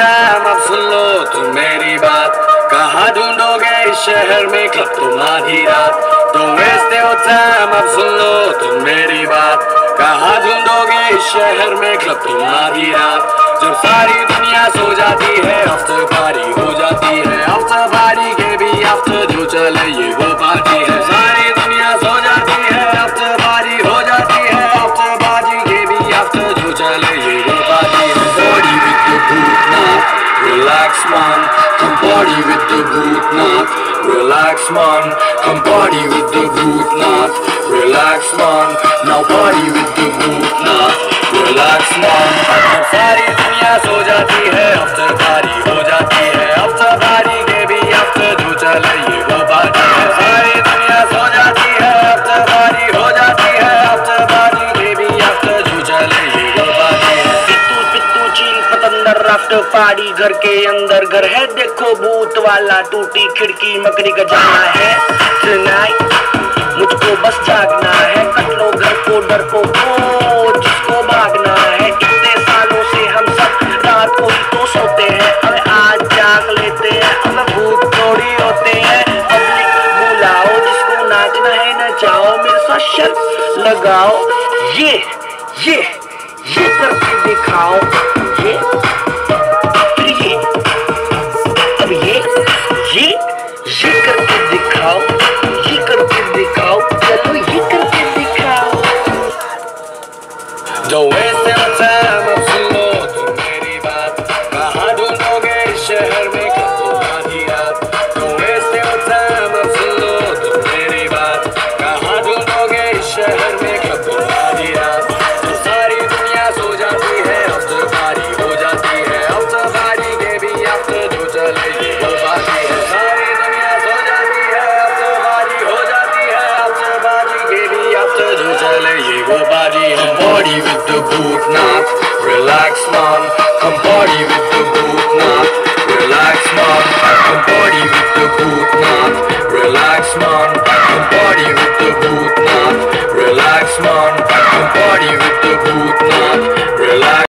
तुम मेरी बात। कहाँ ढूंढोगे इस शहर में क्लब तुम आधी रात? Don't waste your time अब सुन लो तुम मेरी बात। कहाँ ढूंढोगे इस शहर में क्लब तुम आधी रात? जब सारी दुनिया सो जाती है आफ्टर पार्टी हो जाती है। आफ्टर पार्टी के भी आफ्टर जो चले, ये relax man come party with the boot knot relax man come party with the boot knot relax man now party with the boot knot relax man अब सारी दुनिया सो जाती है आफ्टर पार्टी हो जाती है आफ्टर घर के अंदर घर है। देखो भूत वाला टूटी खिड़की, मकड़ी का जाना है। मुझको बस जागना है। कट घर को, डर को को जिसको भागना है। इतने सालों से हम सब रात को ही तो सोते हैं। अब आज जाग लेते हैं। अब भूत थोड़ी होते हैं। पब्लिक बुलाओ, जिसको नाचना है, नचाओ। मेरे साथ शर्त लगाओ। ये ये ये करके दिखाओ। ये दिखाओ ये करके दिखाओ, चलो ये करके दिखाओ। Don't waste your time अब सुन लो तुम मेरी बात। कहाँ ढूंढोगे इस शहर the boot knot relax man. Come party with the